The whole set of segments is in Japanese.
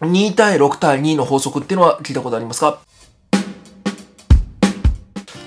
2対6対2の法則っていうのは聞いたことありますか？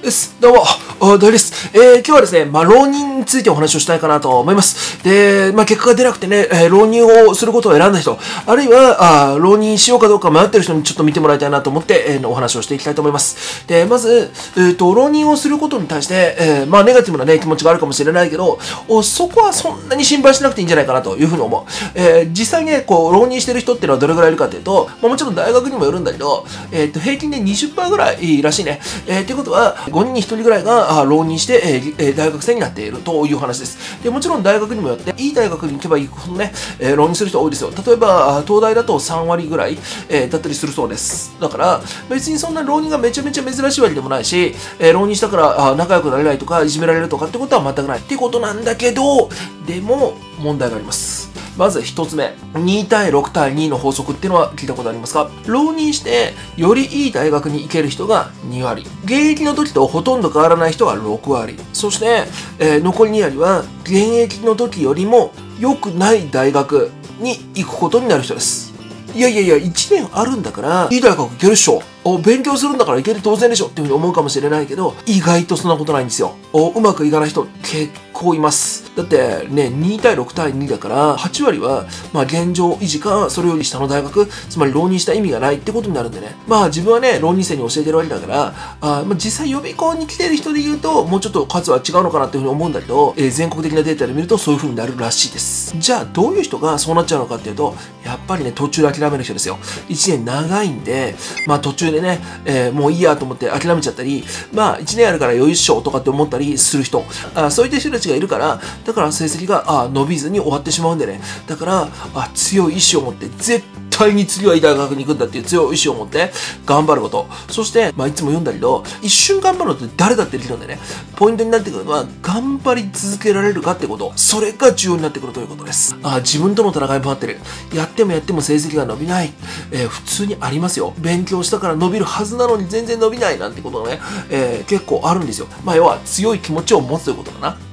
です。どうも、大丈夫です。えー、今日はですね、まあ、浪人についてお話をしたいかなと思います。で、まあ、結果が出なくてね、えー、浪人をすることを選んだ人、あるいは、あ浪人しようかどうか迷ってる人にちょっと見てもらいたいなと思って、えー、お話をしていきたいと思います。で、まず、え、ー、と、浪人をすることに対して、え、まあ、ネガティブなね、気持ちがあるかもしれないけど、おそこはそんなに心配しなくていいんじゃないかなというふうに思う。え、実際ね、こう、浪人してる人っていうのはどれぐらいいるかというと、まあ、もちろん大学にもよるんだけど、えっ、と、平均で20%ぐらいらしいね。えー、っていうことは、5人に1人ぐらいが、が浪人して、えー、大学生になっているという話です。でもちろん大学にもよって、いい大学に行けば行くほどね、えー、浪人する人多いですよ。例えば、東大だと3割ぐらい、えー、だったりするそうです。だから、別にそんな浪人がめちゃめちゃ珍しいわけでもないし、えー、浪人したからあ仲良くなれないとか、いじめられるとかってことは全くないってことなんだけど、でも、問題があります。まず1つ目。2対6対2の法則っていうのは聞いたことありますか？浪人して、よりいい大学に行ける人が2割。現役の時とほとんど変わらない人が6割。そして、えー、残り2割は、現役の時よりも良くない大学に行くことになる人です。いやいやいや、1年あるんだから、いい大学行けるっしょ。お勉強するんだからいける当然でしょっていうふうに思うかもしれないけど、意外とそんなことないんですよ。おうまくいかない人結構います。だってね、2対6対2だから、8割は、まあ現状維持か、それより下の大学、つまり浪人した意味がないってことになるんでね。まあ自分はね、浪人生に教えてるわけだから、あまあ実際予備校に来てる人で言うと、もうちょっと数は違うのかなっていうふうに思うんだけど、えー、全国的なデータで見るとそういうふうになるらしいです。じゃあどういう人がそうなっちゃうのかっていうと、やっぱりね、途中で諦める人ですよ。1年長いんで、まあ途中でね、えーもういいやと思って諦めちゃったり、まあ、1年あるから余裕っしょとかって思ったりする人、あそういった人たちがいるから、だから成績があ伸びずに終わってしまうんでね。だから、あ強い意志を持って、絶対に次はいい大学に行くんだっていう強い意志を持って頑張ること。そして、まあ、いつも言うんだけど、一瞬頑張るのって誰だってできるんでね。ポイントになってくるのは、頑張り続けられるかってこと。それが重要になってくるということです。あ自分との戦いもあってる。やってもやっても成績が伸びない。えー、普通にありますよ。勉強したから伸びるはずなのに全然伸びないなんてことがね、えー、結構あるんですよ。まあ、要は強い気持ちを持つということかな。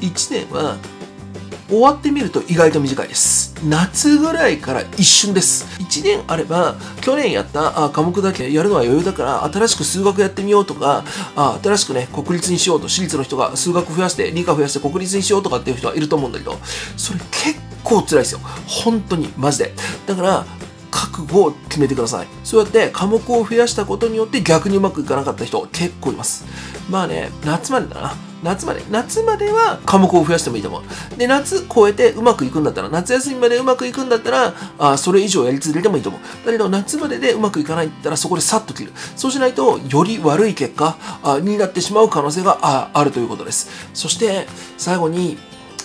1年は、終わってみると意外と短いです。夏ぐらいから一瞬です。1年あれば、去年やった科目だけやるのは余裕だから、新しく数学やってみようとか、あ新しくね、国立にしようと、私立の人が数学増やして、理科増やして国立にしようとかっていう人はいると思うんだけど、それ結構辛いですよ。本当に、マジで。だから、覚悟を決めてください。そうやって科目を増やしたことによって逆にうまくいかなかった人結構います。まあね、夏までだな。夏まで。夏までは科目を増やしてもいいと思う。で、夏超えてうまくいくんだったら、夏休みまでうまくいくんだったら、あそれ以上やり続けてもいいと思う。だけど、夏まででうまくいかないったら、そこでさっと切る。そうしないと、より悪い結果になってしまう可能性がああるということです。そして、最後に、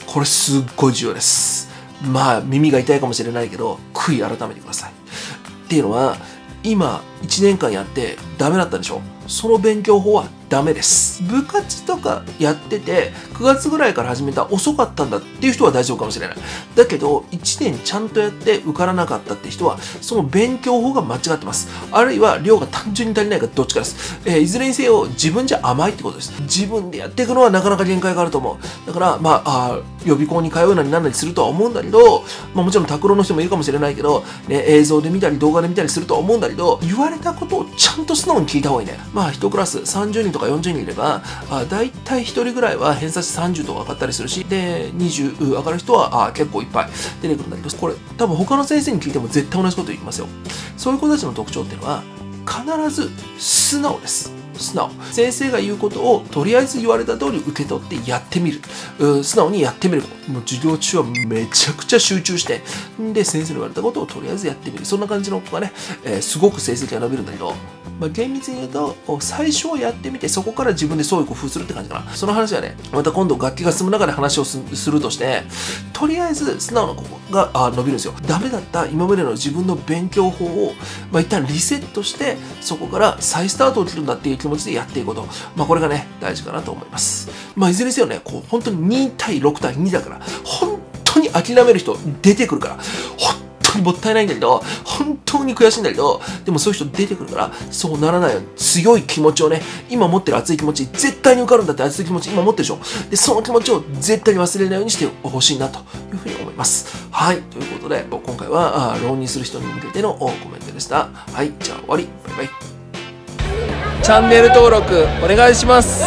これすっごい重要です。まあ、耳が痛いかもしれないけど、悔い改めてください。っていうのは、今、1年間やってダメだったでしょその勉強法はダメです。部活とかやってて、9月ぐらいから始めた遅かったんだっていう人は大丈夫かもしれない。だけど、1年ちゃんとやって受からなかったって人は、その勉強法が間違ってます。あるいは量が単純に足りないかどっちかです。えー、いずれにせよ、自分じゃ甘いってことです。自分でやっていくのはなかなか限界があると思う。だから、まあ、あ予備校に通うなりなんなりするとは思うんだけど、まあもちろん拓郎の人もいるかもしれないけど、ね、映像で見たり動画で見たりするとは思うんだけど、言われたことをちゃんと素直に聞いた方がいいね。まあ1クラス30人とか40人いれば、あ大体1人ぐらいは偏差値30とか上がったりするし、で、20上がる人はあ結構いっぱい出てくるんだけど、これ多分他の先生に聞いても絶対同じこと言いますよ。そういう子たちの特徴っていうのは、必ず素直です。素直。先生が言うことをとりあえず言われた通り受け取ってやってみる。素直にやってみる。もう授業中はめちゃくちゃ集中して、で、先生の言われたことをとりあえずやってみる。そんな感じの子がね、えー、すごく成績が伸びるんだけど、まあ、厳密に言うと、最初はやってみて、そこから自分で創意工夫するって感じかな。その話はね、また今度楽器が進む中で話をするとして、とりあえず素直な子があ伸びるんですよ。ダメだった今までの自分の勉強法を、まあ、一旦リセットして、そこから再スタートを切るんだっていう気持ちでやっていくこと。まあ、これがね、大事かなと思います。まあ、いずれにせよね、こう、本当に2対6対2だから、本当に諦める人出てくるから、本当にもったいないんだけど、本当に悔しいんだけど、でもそういう人出てくるから、そうならないように強い気持ちをね、今持ってる熱い気持ち、絶対に受かるんだって熱い気持ち今持ってるでしょ。で、その気持ちを絶対に忘れないようにしてほしいなというふうに思います。はい、ということで、今回は、浪人する人に向けてのコメントでした。はい、じゃあ終わり。バイバイ。チャンネル登録お願いします。